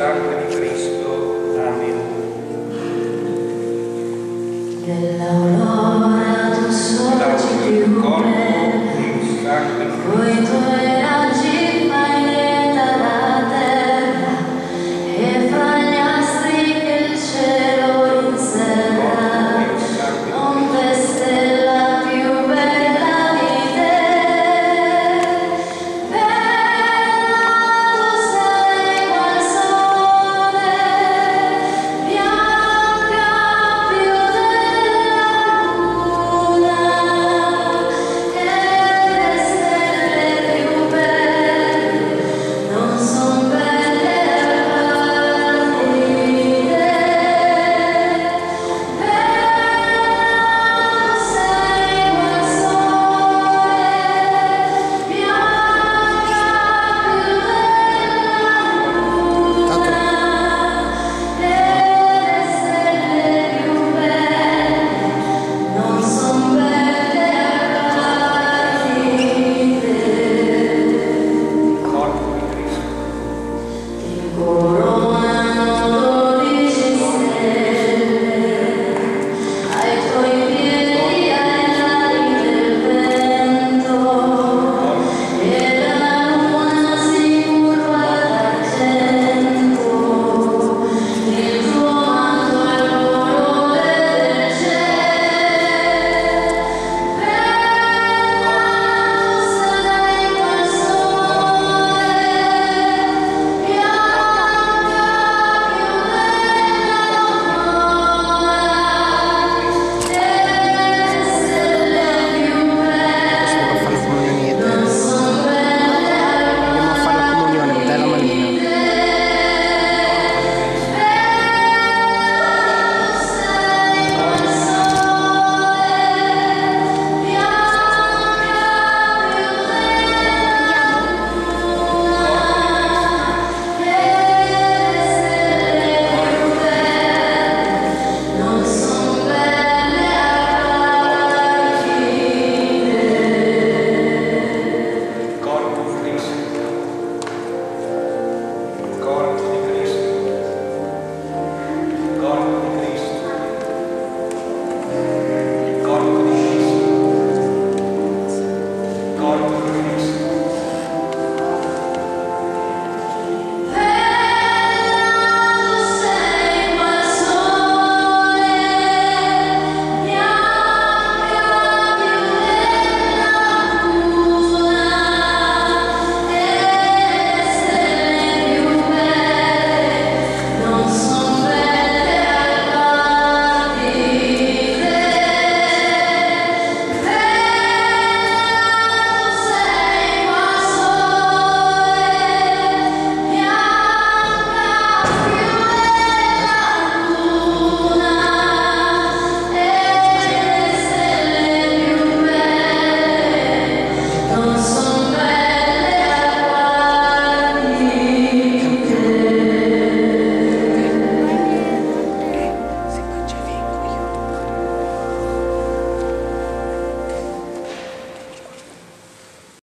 sangue di Cristo. Amen. Dell'aurora tu sorgi più bello, poi tu Senhor.